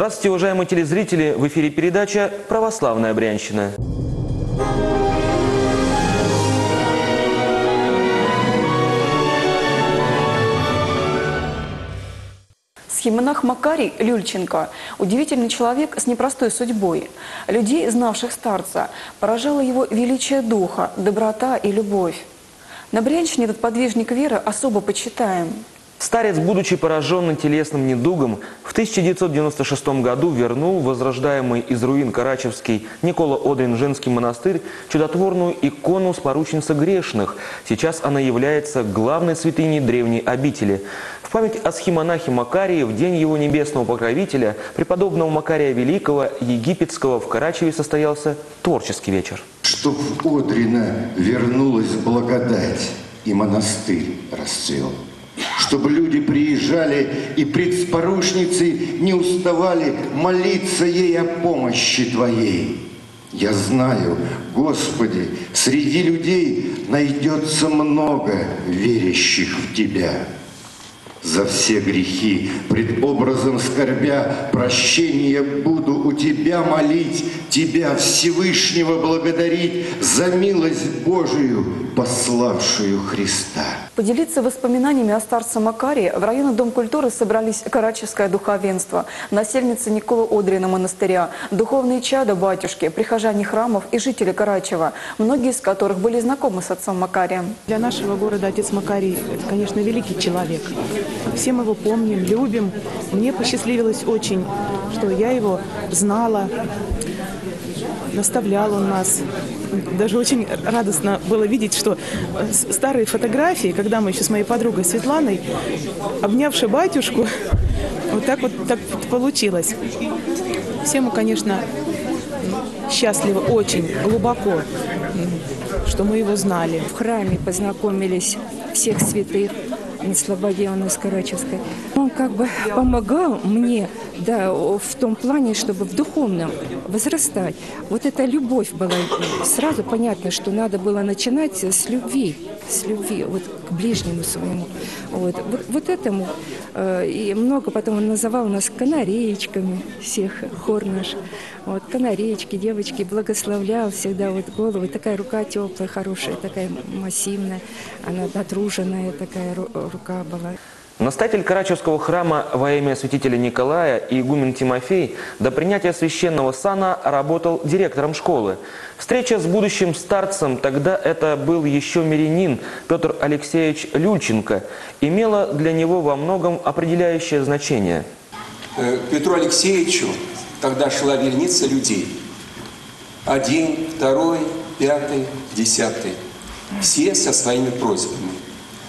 Здравствуйте, уважаемые телезрители! В эфире передача «Православная Брянщина». Схимонах Макарий Люльченко – удивительный человек с непростой судьбой. Людей, знавших старца, поражало его величие духа, доброта и любовь. На Брянщине этот подвижник веры особо почитаем. Старец, будучи пораженный телесным недугом, в 1996 году вернул возрождаемый из руин Карачевский Никола Одрин женский монастырь чудотворную икону с порученца грешных. Сейчас она является главной святыней древней обители. В память о схимонахе Макарии в день его небесного покровителя, преподобного Макария Великого Египетского в Карачеве состоялся творческий вечер. Чтоб Одрина вернулась благодать и монастырь расцвел чтобы люди приезжали и пред спорушницей не уставали молиться ей о помощи Твоей. Я знаю, Господи, среди людей найдется много верящих в Тебя. За все грехи, пред образом скорбя, прощения буду у Тебя молить, Тебя Всевышнего благодарить за милость Божию, пославшую Христа. Поделиться воспоминаниями о старце Макарии в районный дом культуры собрались Карачевское духовенство, насельницы Никола Одрина монастыря, духовные чада батюшки, прихожане храмов и жители Карачева, многие из которых были знакомы с отцом Макарием. Для нашего города отец Макарий – это, конечно, великий человек. Все мы его помним, любим. Мне посчастливилось очень, что я его знала, наставлял он нас. Даже очень радостно было видеть, что старые фотографии, когда мы еще с моей подругой Светланой, обнявши батюшку, вот так вот так получилось. Все мы, конечно, счастливы очень, глубоко, что мы его знали. В храме познакомились всех святых на Слободе, он из Карачевской. Он как бы помогал мне, да, в том плане, чтобы в духовном возрастать. Вот эта любовь была. Сразу понятно, что надо было начинать с любви, с любви, вот ближнему своему. Вот, вот, вот этому. Э, и много потом он называл нас канареечками, всех, хор наш. Вот, канареечки, девочки, благословлял всегда вот головы. Такая рука теплая, хорошая, такая массивная, она натруженная такая рука была. Настоятель Карачевского храма во имя святителя Николая и игумен Тимофей до принятия священного сана работал директором школы. Встреча с будущим старцем, тогда это был еще мирянин Петр Алексеевич Люльченко, имела для него во многом определяющее значение. Э, Петру Алексеевичу тогда шла верница людей. Один, второй, пятый, десятый. Все со своими просьбами.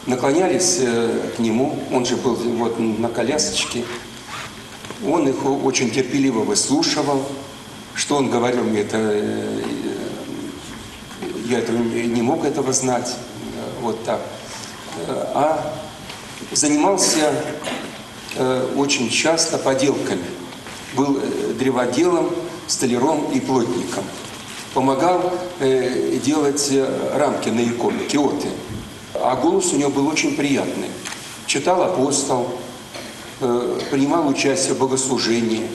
Наклонялись э, к нему, он же был вот на колясочке. Он их очень терпеливо выслушивал. Что он говорил, мне это, э, я этого не мог этого знать. Вот так. А занимался очень часто поделками был э, древоделом, столяром и плотником. Помогал э, делать э, рамки на иконы, киоты. А голос у него был очень приятный. Читал апостол, э, принимал участие в богослужении.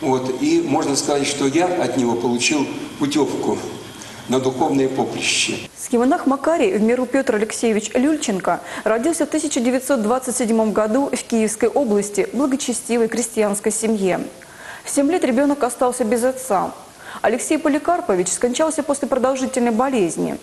Вот. И можно сказать, что я от него получил путевку на духовное поприще. Схимонах Макарий в миру Петр Алексеевич Люльченко родился в 1927 году в Киевской области в благочестивой крестьянской семье. В 7 лет ребенок остался без отца. Алексей Поликарпович скончался после продолжительной болезни.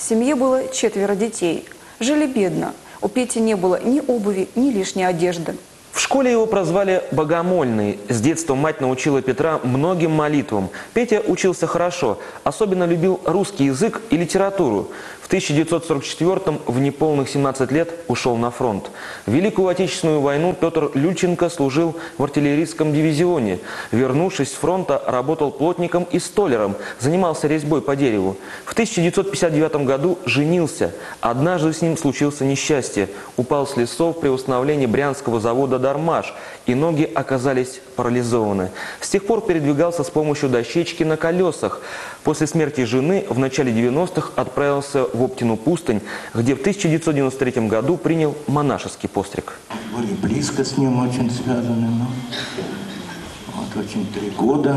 В семье было четверо детей. Жили бедно. У Пети не было ни обуви, ни лишней одежды. В школе его прозвали «Богомольный». С детства мать научила Петра многим молитвам. Петя учился хорошо, особенно любил русский язык и литературу. В 1944 в неполных 17 лет ушел на фронт. В Великую Отечественную войну Петр Люльченко служил в артиллерийском дивизионе. Вернувшись с фронта, работал плотником и столером, занимался резьбой по дереву. В 1959 году женился. Однажды с ним случился несчастье. Упал с лесов при установлении Брянского завода «Дармаш», и ноги оказались парализованы. С тех пор передвигался с помощью дощечки на колесах. После смерти жены в начале 90-х отправился в Оптину пустынь, где в 1993 году принял монашеский постриг. Были близко с ним очень связаны, но Вот очень три года,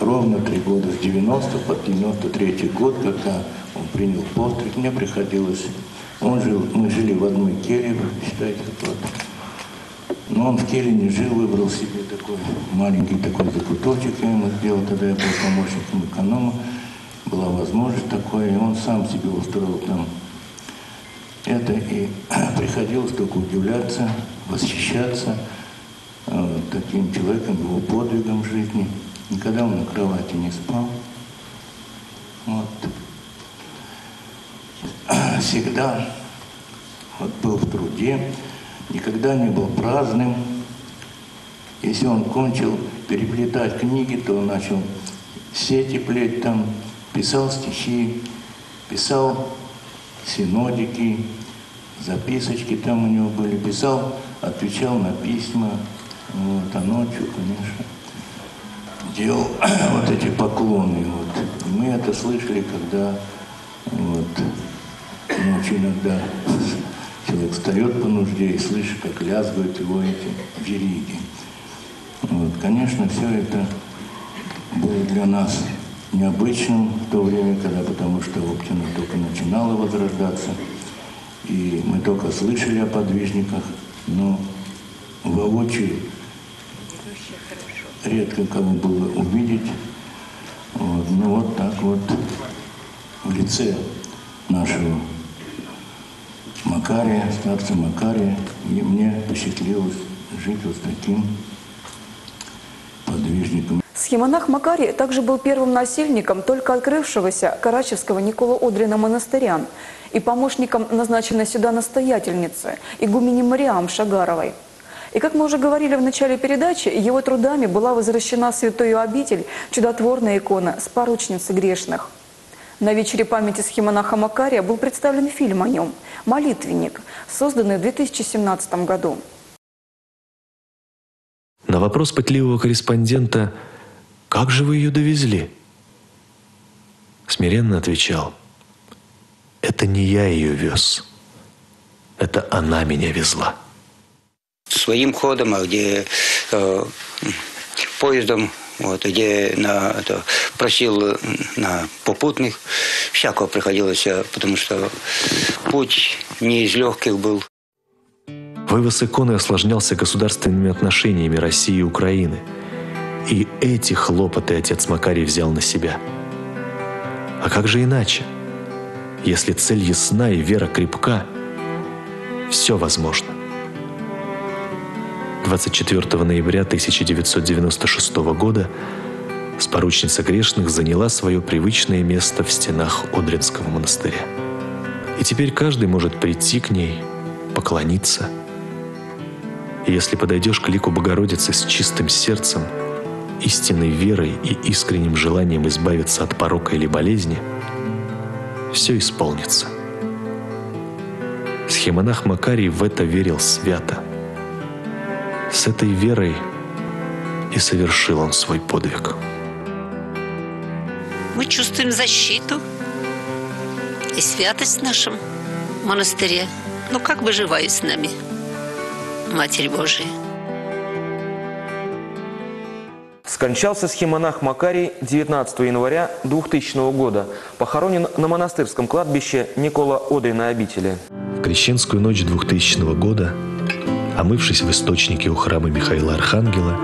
ровно три года, с 90 по 93 год, когда он принял постриг, мне приходилось, он жил, мы жили в одной келье, считайте, вот. Но он в келье не жил, выбрал себе такой маленький такой закуточек, я ему сделал, тогда я был помощником эконома, была возможность такое, и он сам себе устроил там это, и приходилось только удивляться, восхищаться э, таким человеком, его подвигом в жизни. Никогда он на кровати не спал. Вот. Всегда вот, был в труде, никогда не был праздным. Если он кончил переплетать книги, то он начал сети плеть там, писал стихи, писал синодики, записочки там у него были, писал, отвечал на письма, вот, а ночью, конечно, делал вот эти поклоны. Вот. И мы это слышали, когда вот, ночью иногда человек встает по нужде и слышит, как лязгают его эти вериги. Вот, конечно, все это было для нас необычным в то время, когда, потому что Оптина только начинала возрождаться, и мы только слышали о подвижниках, но воочию редко кого было увидеть. Вот, ну вот так вот в лице нашего Макария, старца Макария, и мне посчастливилось жить вот таким подвижником. Схемонах Макарий также был первым насильником только открывшегося Карачевского Никола Одрина монастыря и помощником назначенной сюда настоятельницы, игумени Мариам Шагаровой. И как мы уже говорили в начале передачи, его трудами была возвращена святую обитель чудотворная икона с поручницей грешных. На вечере памяти схемонаха Макария был представлен фильм о нем «Молитвенник», созданный в 2017 году. На вопрос пытливого корреспондента «Как же вы ее довезли?» Смиренно отвечал «Это не я ее вез, это она меня везла» своим ходом, а где э, поездом, вот, где на, это, просил на попутных. Всякого приходилось, э, потому что путь не из легких был. Вывоз иконы осложнялся государственными отношениями России и Украины. И эти хлопоты отец Макарий взял на себя. А как же иначе? Если цель ясна и вера крепка, все возможно. 24 ноября 1996 года споручница грешных заняла свое привычное место в стенах Одринского монастыря. И теперь каждый может прийти к ней, поклониться. И если подойдешь к лику Богородицы с чистым сердцем, истинной верой и искренним желанием избавиться от порока или болезни, все исполнится. Схемонах Макарий в это верил свято – с этой верой и совершил он свой подвиг. Мы чувствуем защиту и святость в нашем монастыре. Ну, как бы живая с нами, Матерь Божия. Скончался схемонах Макарий 19 января 2000 года. Похоронен на монастырском кладбище Никола Одрина обители. В крещенскую ночь 2000 года омывшись в источнике у храма Михаила Архангела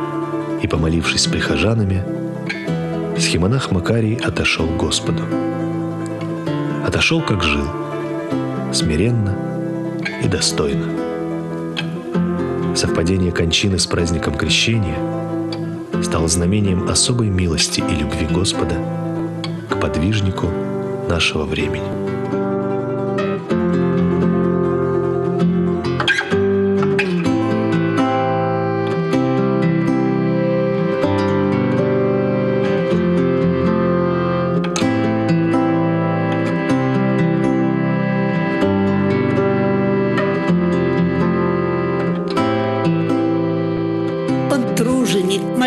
и помолившись с прихожанами, схемонах Макарий отошел к Господу. Отошел, как жил, смиренно и достойно. Совпадение кончины с праздником Крещения стало знамением особой милости и любви Господа к подвижнику нашего времени.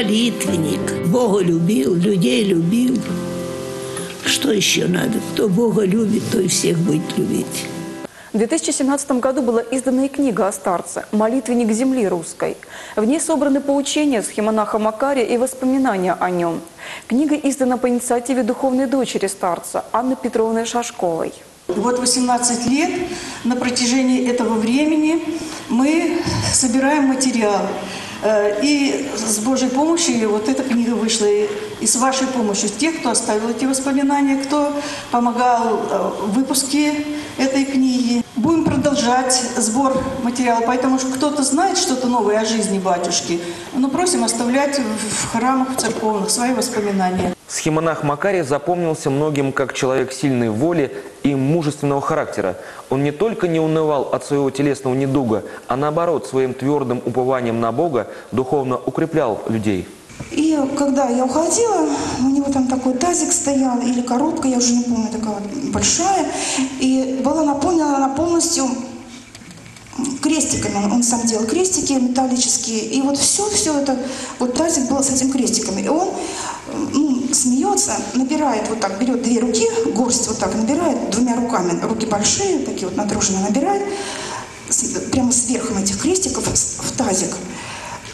Молитвенник, Бога любил, людей любил. Что еще надо? Кто Бога любит, то и всех будет любить. В 2017 году была издана и книга о старце «Молитвенник земли русской». В ней собраны поучения схемонаха Макария и воспоминания о нем. Книга издана по инициативе духовной дочери старца Анны Петровны Шашковой. Вот 18 лет на протяжении этого времени мы собираем материал. Э, И с Божьей помощью вот эта книга вышла. И с вашей помощью, тех, кто оставил эти воспоминания, кто помогал э, в выпуске этой книги. Будем продолжать сбор материала, потому что кто-то знает что-то новое о жизни батюшки, но просим оставлять в храмах церковных свои воспоминания. Схемонах Макарий запомнился многим как человек сильной воли и мужественного характера. Он не только не унывал от своего телесного недуга, а наоборот, своим твердым упованием на Бога духовно укреплял людей. И когда я уходила, у него там такой тазик стоял, или коробка, я уже не помню, такая большая, и была наполнена она полностью крестиками. Он сам делал крестики металлические, и вот все, все это, вот тазик был с этими крестиками. И он ну, смеется, набирает вот так, берет две руки, горсть вот так набирает двумя руками, руки большие, такие вот натруженные, набирает, прямо сверху этих крестиков в тазик.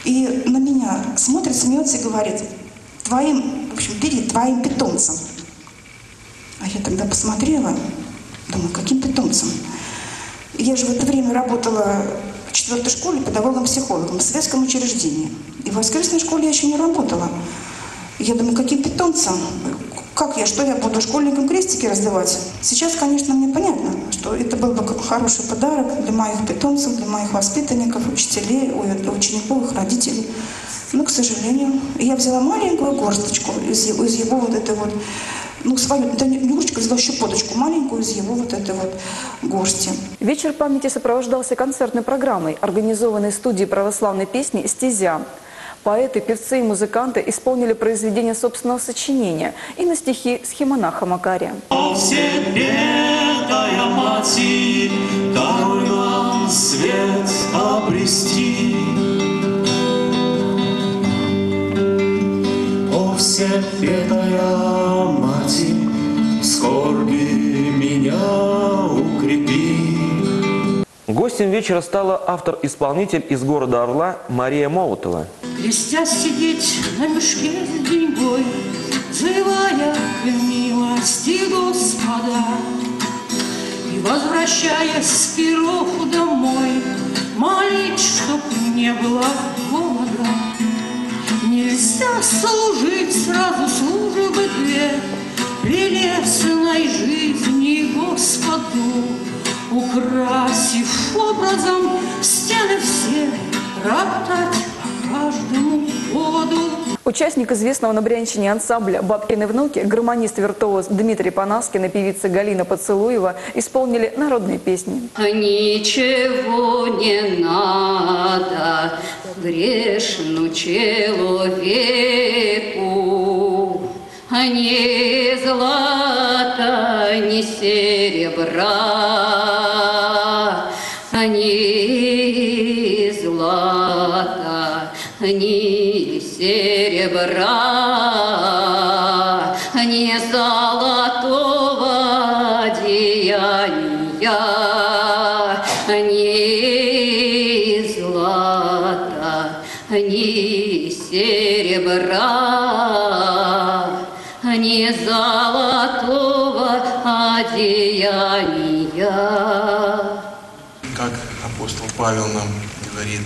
И на меня смотрит, смеется и говорит, твоим, в общем, бери твоим питомцем. А я тогда посмотрела, думаю, каким питомцем? Я же в это время работала в четвертой школе педагогом-психологом в советском учреждении. И в воскресной школе я еще не работала. Я думаю, каким питомцем? Как я, что я буду школьникам крестики раздавать? Сейчас, конечно, мне понятно, что это был бы хороший подарок для моих питомцев, для моих воспитанников, учителей, для учеников, их родителей. Но, к сожалению, я взяла маленькую горсточку из из его вот этой вот, ну, свою, да не не горсточку, взяла щепоточку маленькую из его вот этой вот горсти. Вечер памяти сопровождался концертной программой, организованной студией православной песни «Стезя». Поэты, певцы и музыканты исполнили произведения собственного сочинения и на стихи схемонаха Макария. Вседетая Матерь, даруй нам свет обрести. О, Всепетая в скорби меня укрепи. Гостем вечера стала автор-исполнитель из города Орла Мария Молотова. Крестясь сидеть на мешке с деньгой, Взывая к милости Господа, И возвращаясь с пиров домой, Молить, чтоб не было голода. Нельзя служить сразу службы две, Прелестной жизни Господу, Украсив образом стены все, Роптать каждому поводу. Участник известного на Брянщине ансамбля «Бабкины внуки», гармонист-виртуоз Дмитрий Панаскин и певица Галина Поцелуева исполнили народные песни. Ничего не надо грешну человеку, ни злата, ни серебра, ни ни серебра, ни золотого деяния, ни злата, ни серебра, ни золотого одеяния. как апостол Павел нам говорит,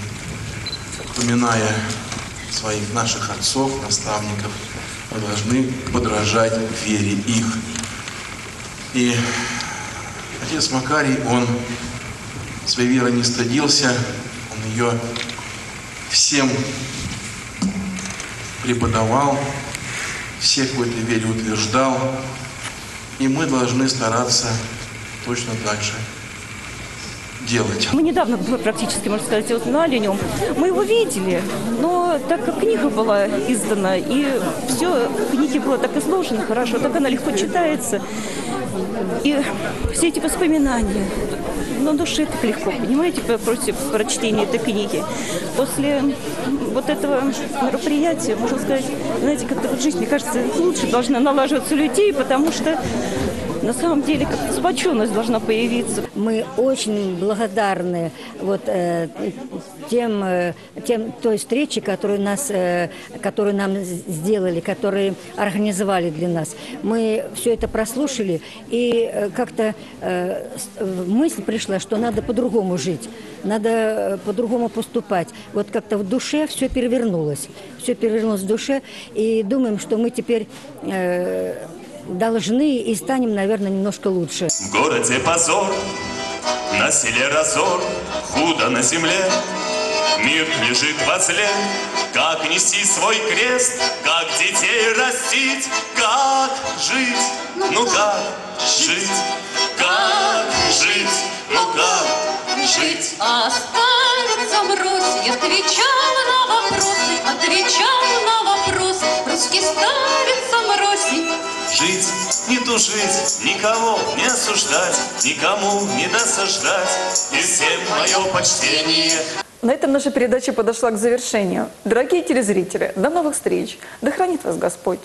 упоминая своих наших отцов, наставников, мы должны подражать вере их. И отец Макарий, он своей веры не стыдился, он ее всем преподавал, всех в этой вере утверждал, и мы должны стараться точно так же делать. Мы недавно практически, можно сказать, узнали о нем. Мы его видели, но так как книга была издана, и все в книге было так изложено хорошо, так она легко читается. И все эти воспоминания, на душе так легко, понимаете, по- против прочтения этой книги. После вот этого мероприятия, можно сказать, знаете, как-то вот жизнь, мне кажется, лучше должна налаживаться у людей, потому что На самом деле, как-то сплоченность должна появиться. Мы очень благодарны вот, э, тем, э, тем, той встрече, которую, нас, э, которую нам сделали, которые организовали для нас. Мы все это прослушали, и э, как-то э, мысль пришла, что надо по-другому жить, надо э, по-другому поступать. Вот как-то в душе все перевернулось, все перевернулось в душе, и думаем, что мы теперь э, должны и станем, наверное, немножко лучше. В городе позор, на селе разор, худо на земле. Мир лежит во зле, как нести свой крест, как детей растить, как жить, ну как жить, как жить, ну как жить. Останется брось, я отвечал на вопросы, отвечал на вопросы. Русский мросить. Жить, не тужить, никого не осуждать, никому не досаждать. И всем мое почтение. На этом наша передача подошла к завершению. Дорогие телезрители, до новых встреч. Да хранит вас Господь.